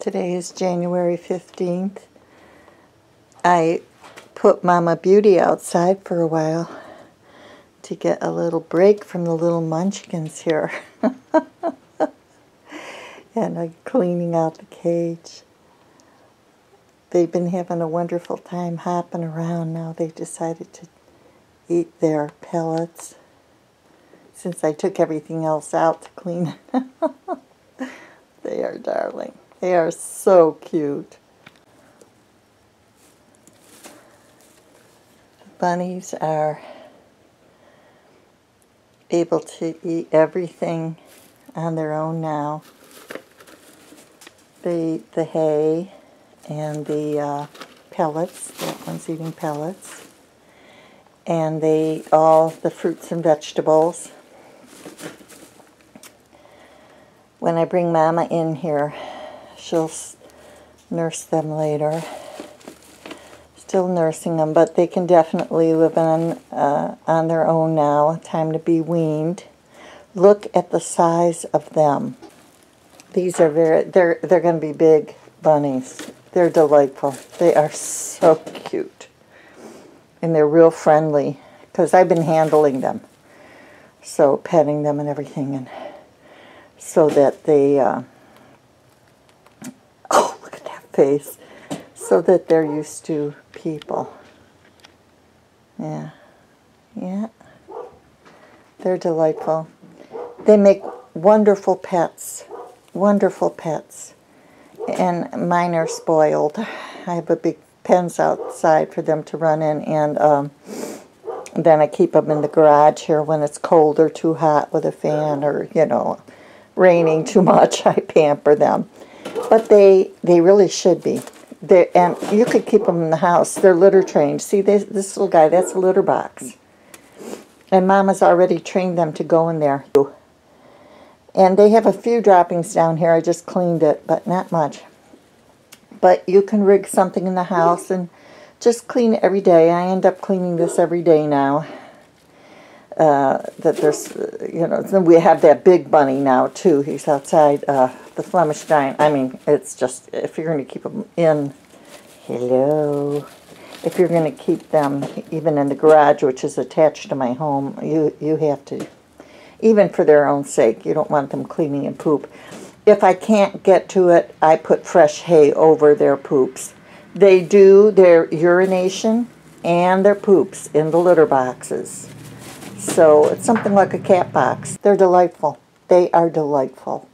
Today is January 15th. I put Mama Beauty outside for a while to get a little break from the little munchkins here. and I'm cleaning out the cage. They've been having a wonderful time hopping around now. They've decided to eat their pellets since I took everything else out to clean. they are darling. They are so cute. The bunnies are able to eat everything on their own now. They eat the hay and the uh, pellets. That one's eating pellets. And they eat all the fruits and vegetables. When I bring Mama in here, she'll nurse them later. Still nursing them, but they can definitely live on uh, on their own now. Time to be weaned. Look at the size of them. These are very they're they're going to be big bunnies. They're delightful. They are so cute. And they're real friendly because I've been handling them. So petting them and everything and so that they uh, face so that they're used to people. Yeah. Yeah. They're delightful. They make wonderful pets. Wonderful pets. And mine are spoiled. I have a big pens outside for them to run in and um, then I keep them in the garage here when it's cold or too hot with a fan or, you know, raining too much. I pamper them. But they they really should be. They and you could keep them in the house. They're litter trained. See this this little guy. That's a litter box. And Mama's already trained them to go in there. And they have a few droppings down here. I just cleaned it, but not much. But you can rig something in the house and just clean every day. I end up cleaning this every day now. Uh, that there's, you know, then we have that big bunny now too. He's outside uh, the Flemish giant. I mean, it's just if you're going to keep them in, hello. If you're going to keep them even in the garage, which is attached to my home, you you have to, even for their own sake, you don't want them cleaning and poop. If I can't get to it, I put fresh hay over their poops. They do their urination and their poops in the litter boxes. So it's something like a cat box. They're delightful. They are delightful.